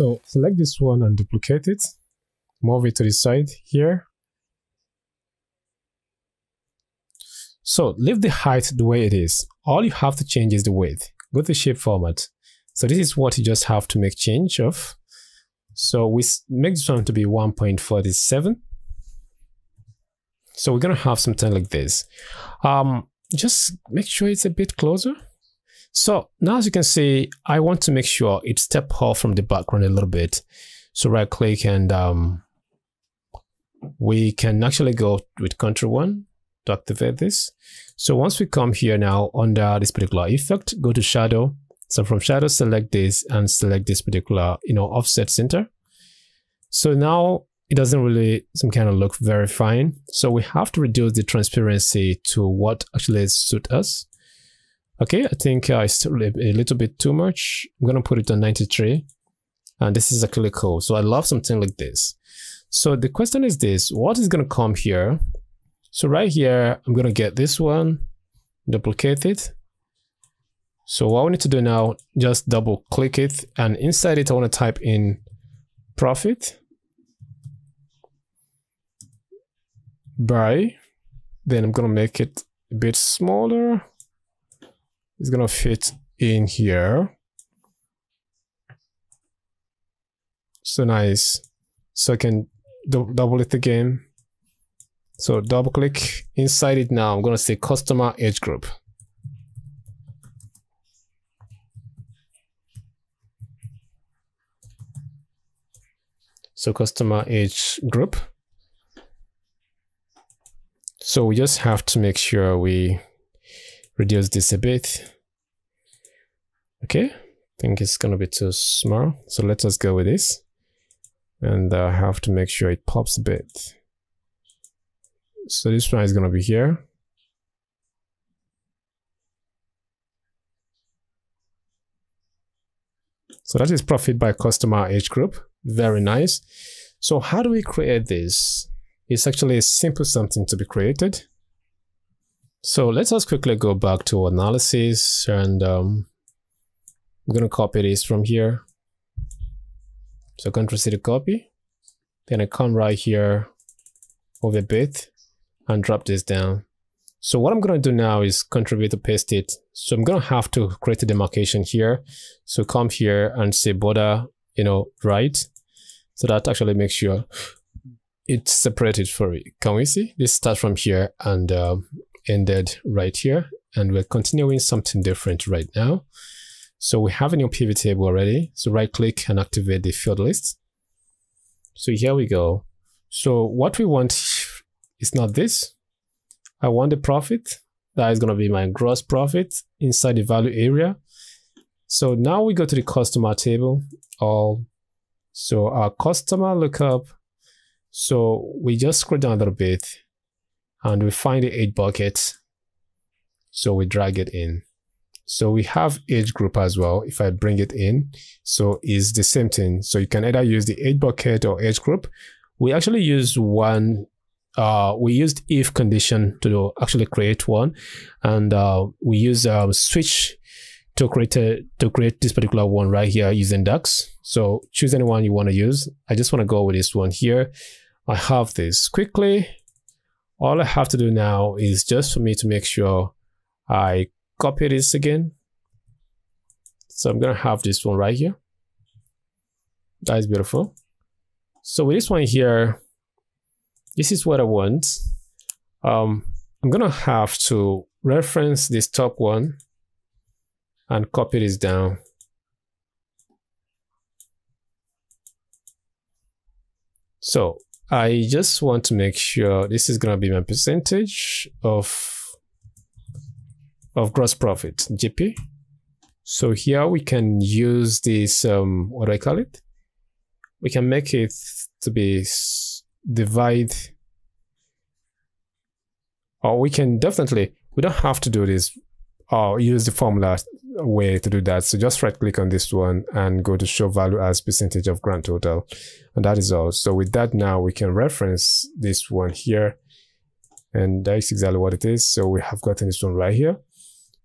So select this one and duplicate it. Move it to the side here. So leave the height the way it is. All you have to change is the width. Go to shape format. So this is what you just have to make change of. So we make this one to be 1.47. So we're to have something like this. Um, just make sure it's a bit closer. So now as you can see, I want to make sure it step off from the background a little bit. So right click and um, we can actually go with control one to activate this. So once we come here now under this particular effect, go to shadow. So from shadow, select this and select this particular, you know, offset center. So now it doesn't really some kind of look very fine. So we have to reduce the transparency to what actually suit us. Okay, I think uh, it's a little bit too much. I'm gonna put it on 93 and this is actually cool. So I love something like this. So the question is this, what is gonna come here? So right here, I'm gonna get this one, duplicate it. So what we need to do now, just double click it and inside it, I wanna type in profit by then I'm gonna make it a bit smaller it's gonna fit in here. So nice. So I can double it again. So double click inside it now. I'm gonna say customer age group. So customer age group. So we just have to make sure we reduce this a bit. Okay, I think it's gonna be too small. So let us go with this. And I have to make sure it pops a bit. So this one is gonna be here. So that is profit by customer age group. Very nice. So how do we create this? It's actually a simple something to be created. So let's just quickly go back to analysis and um, I'm going to copy this from here. So Control C to copy. Then I come right here over a bit and drop this down. So what I'm going to do now is contribute to paste it. So I'm going to have to create a demarcation here. So come here and say border, you know, right. So that actually makes sure it's separated for you. Can we see? This starts from here and uh, ended right here. And we're continuing something different right now. So we have a new pivot table already. So right click and activate the field list. So here we go. So what we want is not this. I want the profit. That is going to be my gross profit inside the value area. So now we go to the customer table. All so our customer lookup so we just scroll down a little bit and we find the age bucket. So we drag it in. So we have age group as well. If I bring it in, so it's the same thing. So you can either use the age bucket or age group. We actually use one, uh, we used if condition to actually create one. And uh, we use um, switch to create a, to create this particular one right here using DAX. So choose any one you want to use. I just want to go with this one here. I have this quickly. All I have to do now is just for me to make sure I copy this again. So I'm going to have this one right here. That is beautiful. So with this one here, this is what I want. Um, I'm going to have to reference this top one and copy this down. So I just want to make sure this is going to be my percentage of of gross profit, GP. So here we can use this, um, what do I call it? We can make it to be divide, or we can definitely, we don't have to do this or use the formula way to do that. So just right click on this one and go to show value as percentage of grand total. And that is all. So with that now we can reference this one here. And that's exactly what it is. So we have gotten this one right here.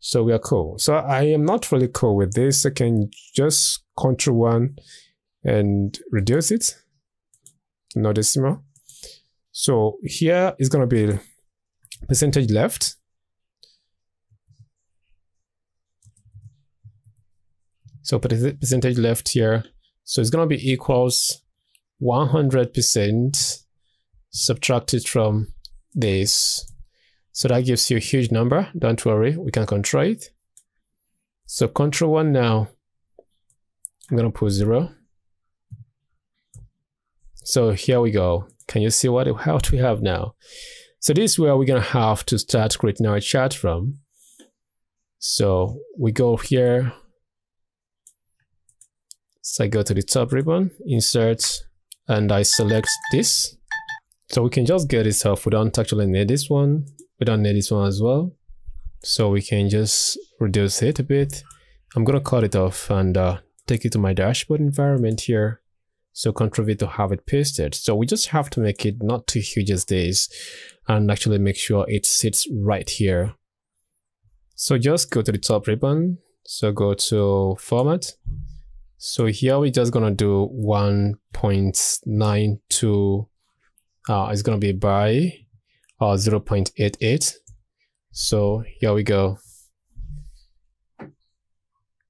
So we are cool. So I am not really cool with this. I can just control one and reduce it no decimal. So here is going to be percentage left. So percentage left here. So it's going to be equals 100% subtracted from this. So that gives you a huge number. Don't worry, we can control it. So control one now, I'm going to put zero. So here we go. Can you see what, how we have now? So this is where we're going to have to start creating our chart from. So we go here. So I go to the top ribbon, insert, and I select this. So we can just get this off. We don't actually need this one. We don't need this one as well. So we can just reduce it a bit. I'm to cut it off and uh, take it to my dashboard environment here. So Ctrl V to have it pasted. So we just have to make it not too huge as this and actually make sure it sits right here. So just go to the top ribbon. So go to format. So here we're just gonna do 1.92. Uh, it's gonna be by uh, 0.88. So here we go.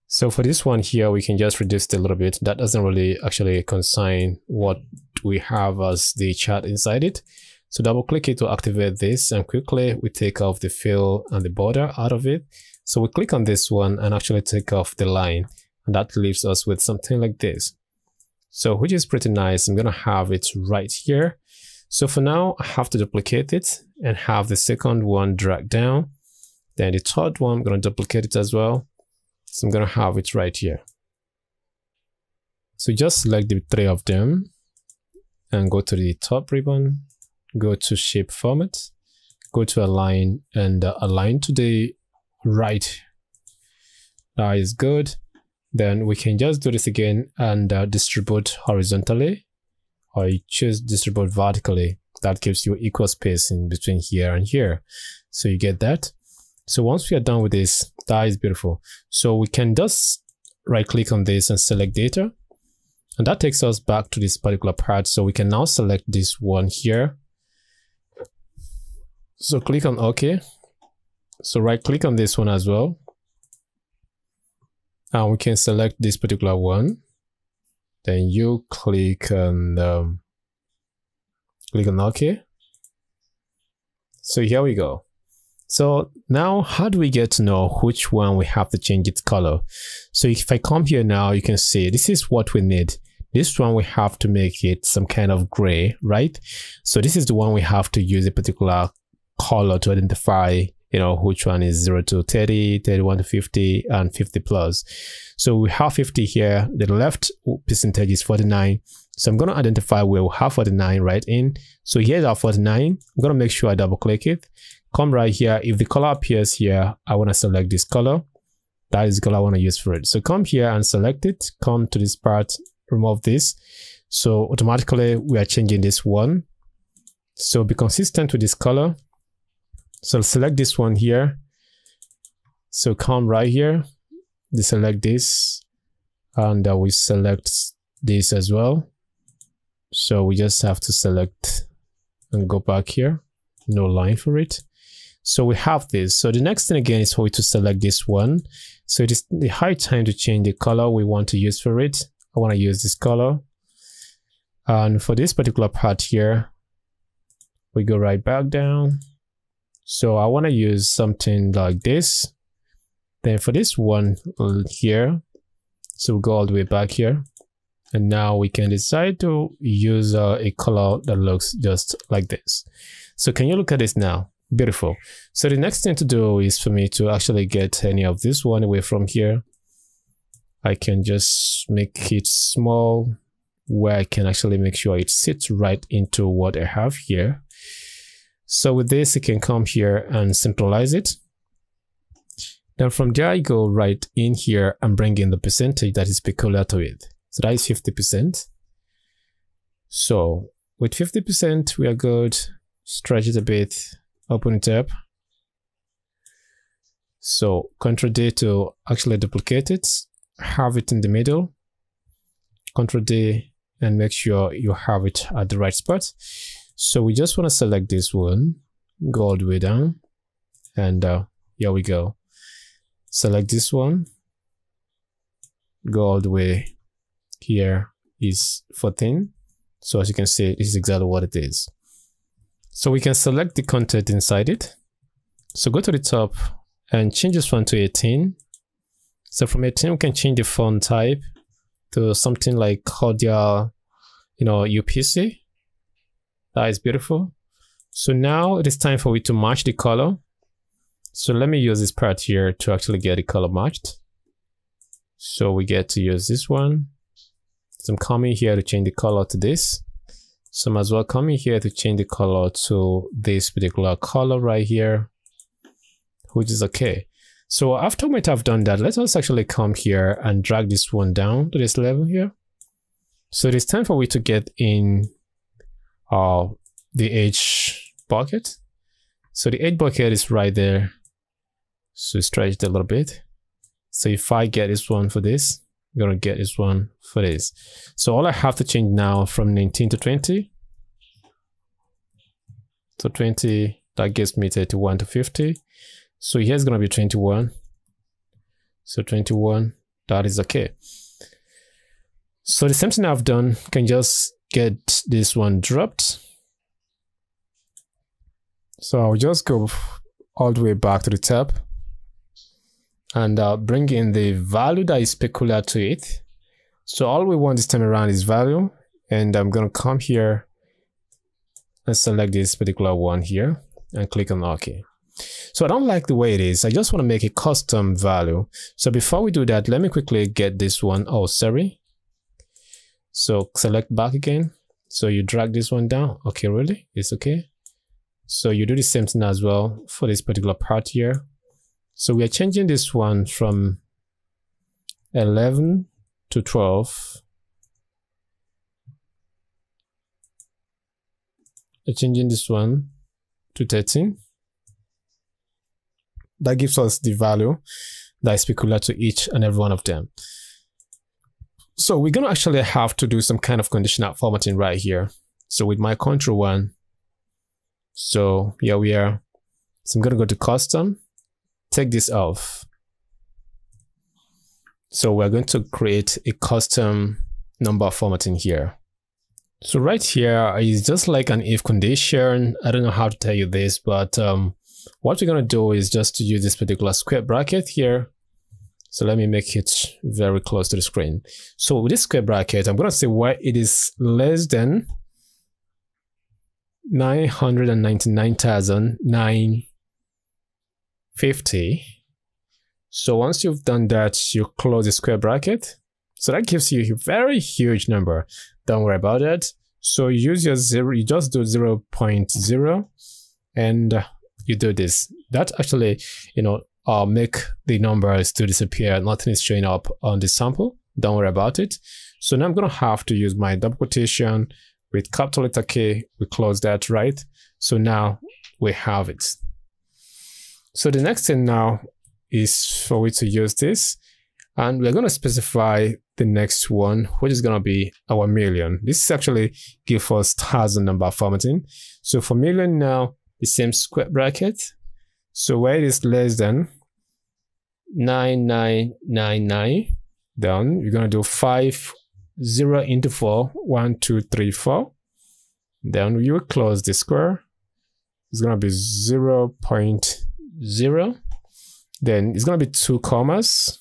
So for this one here, we can just reduce it a little bit. That doesn't really actually consign what we have as the chart inside it. So double click it to activate this and quickly we take off the fill and the border out of it. So we click on this one and actually take off the line and that leaves us with something like this. So which is pretty nice. I'm going to have it right here. So for now, I have to duplicate it and have the second one drag down. Then the third one, I'm going to duplicate it as well so I'm going to have it right here. So just select the three of them and go to the top ribbon, go to shape format, go to align and align to the right. That is good. Then we can just do this again and uh, distribute horizontally or you choose distribute vertically. That gives you equal space in between here and here. So you get that. So once we are done with this, that is beautiful. So we can just right click on this and select data. And that takes us back to this particular part. So we can now select this one here. So click on OK. So right click on this one as well. And we can select this particular one. Then you click on um, click on OK. So here we go. So now how do we get to know which one we have to change its color? So if I come here now, you can see this is what we need. This one we have to make it some kind of gray, right? So this is the one we have to use a particular color to identify, you know, which one is 0 to 30, 31 to 50, and 50 plus. So we have 50 here. The left percentage is 49. So I'm going to identify where we have 49 right in. So here's our 49. I'm going to make sure I double click it come right here. If the color appears here, I want to select this color. That is the color I want to use for it. So come here and select it. Come to this part, remove this. So automatically we are changing this one. So be consistent with this color. So I'll select this one here. So come right here, deselect this, and we select this as well. So we just have to select and go back here, no line for it. So we have this. So the next thing again is for we to select this one. So it is the high time to change the color we want to use for it. I want to use this color. And for this particular part here, we go right back down. So I want to use something like this. Then for this one here, so we'll go all the way back here. And now we can decide to use uh, a color that looks just like this. So can you look at this now? Beautiful. So the next thing to do is for me to actually get any of this one away from here. I can just make it small where I can actually make sure it sits right into what I have here. So with this, you can come here and centralize it. Then from there, I go right in here and bring in the percentage that is peculiar to it. So that is 50%. So with 50%, we are good. Stretch it a bit open it up. So Ctrl D to actually duplicate it, have it in the middle. Control D and make sure you have it at the right spot. So we just want to select this one, go all the way down, and uh, here we go. Select this one, go all the way here is 14. So as you can see, this is exactly what it is. So we can select the content inside it. So go to the top and change this one to 18. So from 18, we can change the font type to something like Cordia, you know, UPC. That is beautiful. So now it is time for we to match the color. So let me use this part here to actually get the color matched. So we get to use this one. So I'm coming here to change the color to this. So I'm as well coming here to change the color to this particular color right here, which is okay. So after we have done that, let us actually come here and drag this one down to this level here. So it is time for we to get in uh, the age bucket. So the age bucket is right there. So stretch it a little bit. So if I get this one for this, I'm gonna get this one for this. So all I have to change now from 19 to 20. So 20, that gets me 31 to 50. So here's gonna be 21. So 21, that is okay. So the same thing I've done, can just get this one dropped. So I'll just go all the way back to the tab and bring in the value that is peculiar to it. So all we want this time around is value. And I'm going to come here and select this particular one here and click on OK. So I don't like the way it is. I just want to make a custom value. So before we do that, let me quickly get this one. Oh, sorry. So select back again. So you drag this one down. Okay, really? It's okay. So you do the same thing as well for this particular part here. So we are changing this one from 11 to 12. We're changing this one to 13. That gives us the value that is peculiar to each and every one of them. So we're going to actually have to do some kind of conditional formatting right here. So with my control one, so here we are. So I'm going to go to custom take this off. So we're going to create a custom number formatting here. So right here is just like an if condition. I don't know how to tell you this, but um, what we're going to do is just to use this particular square bracket here. So let me make it very close to the screen. So with this square bracket, I'm going to say where it is less than 999,900 50. So once you've done that, you close the square bracket. So that gives you a very huge number. Don't worry about it. So you use your zero, you just do 0, 0.0 and you do this. That actually, you know, uh, make the numbers to disappear. Nothing is showing up on the sample. Don't worry about it. So now I'm going to have to use my double quotation with capital letter K. We close that, right? So now we have it. So the next thing now is for we to use this and we're going to specify the next one, which is going to be our million. This is actually give us thousand number formatting. So for million now, the same square bracket. So where it is less than 9999, then you're going to do 5, 0 into 4, 1, 2, 3, 4. Then you close the square. It's going to be 0 zero. Then it's going to be two commas.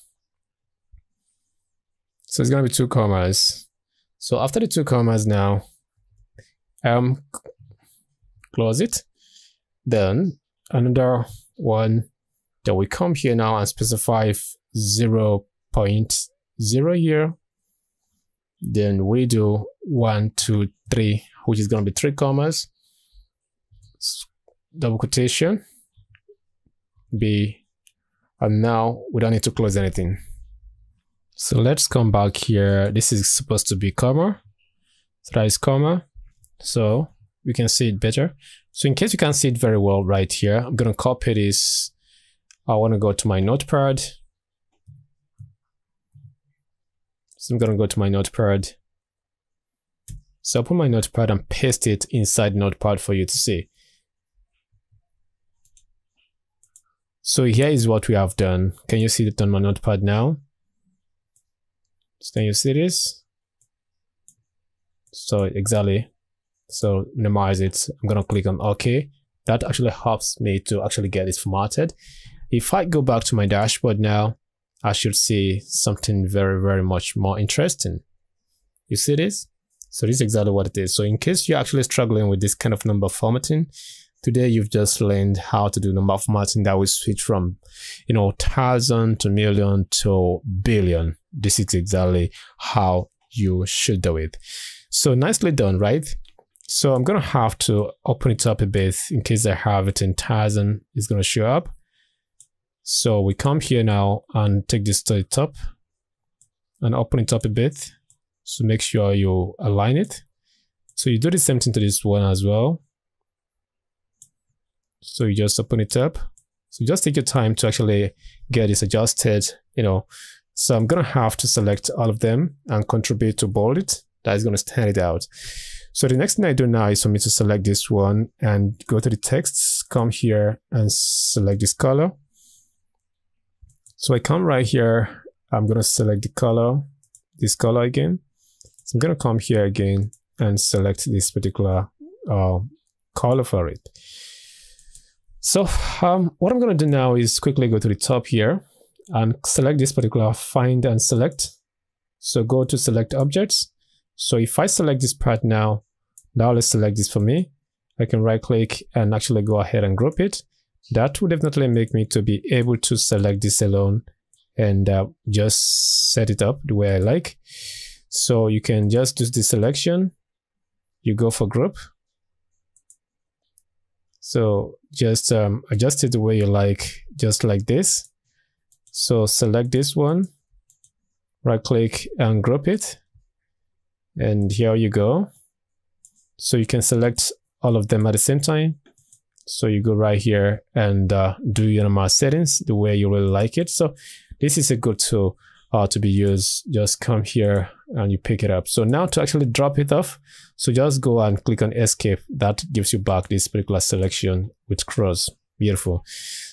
So it's going to be two commas. So after the two commas now, um, close it. Then another one Then we come here now and specify 0 0.0 here. Then we do one, two, three, which is going to be three commas. Double quotation B. And now we don't need to close anything. So let's come back here. This is supposed to be comma. So that is comma. So we can see it better. So in case you can't see it very well right here, I'm going to copy this. I want to go to my notepad. So I'm going to go to my notepad So I'll put my notepad and paste it inside notepad for you to see. So here is what we have done. Can you see it on my notepad now? Can you see this? So exactly. So minimize it. I'm gonna click on OK. That actually helps me to actually get it formatted. If I go back to my dashboard now, I should see something very, very much more interesting. You see this? So this is exactly what it is. So in case you're actually struggling with this kind of number formatting, today you've just learned how to do number formatting that will switch from, you know, thousand to million to billion. This is exactly how you should do it. So nicely done, right? So I'm going to have to open it up a bit in case I have it in thousand, it's going to show up. So we come here now and take this to the top and open it up a bit. So make sure you align it. So you do the same thing to this one as well. So you just open it up. So just take your time to actually get this adjusted, you know. So I'm going to have to select all of them and contribute to bold it. That is going to stand it out. So the next thing I do now is for me to select this one and go to the texts, come here and select this color. So I come right here, I'm going to select the color, this color again. So I'm going to come here again and select this particular uh, color for it. So um, what I'm going to do now is quickly go to the top here and select this particular find and select. So go to select objects. So if I select this part now, now let's select this for me. I can right click and actually go ahead and group it. That would definitely make me to be able to select this alone and uh, just set it up the way I like. So you can just do the selection. You go for group. So just um, adjust it the way you like, just like this. So select this one, right click and group it. And here you go. So you can select all of them at the same time. So you go right here and uh, do your normal settings the way you really like it. So this is a good tool uh, to be used. Just come here and you pick it up. So now to actually drop it off, so just go and click on escape. That gives you back this particular selection with cross. Beautiful.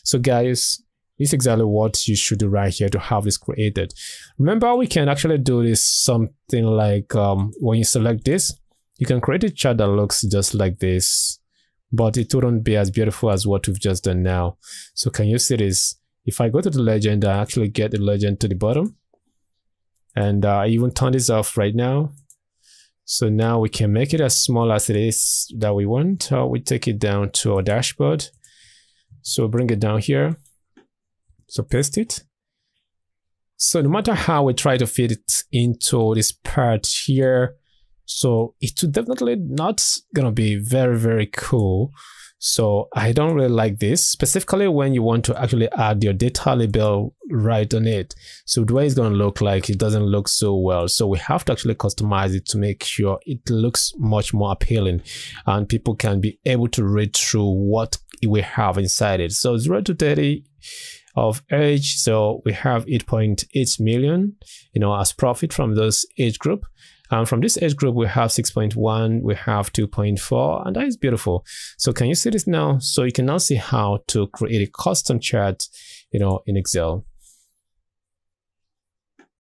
So guys, this is exactly what you should do right here to have this created. Remember, we can actually do this something like um, when you select this, you can create a chart that looks just like this, but it wouldn't be as beautiful as what we've just done now. So can you see this? If I go to the legend, I actually get the legend to the bottom. And uh, I even turn this off right now. So now we can make it as small as it is that we want. Uh, we take it down to our dashboard. So bring it down here. So paste it. So no matter how we try to fit it into this part here, so it's definitely not gonna be very, very cool. So I don't really like this, specifically when you want to actually add your data label right on it. So the way it's to look like, it doesn't look so well. So we have to actually customize it to make sure it looks much more appealing and people can be able to read through what we have inside it. So 0 to 30 of age. So we have 8.8 million, you know, as profit from those age group. And from this age group, we have 6.1, we have 2.4, and that is beautiful. So can you see this now? So you can now see how to create a custom chart, you know, in Excel.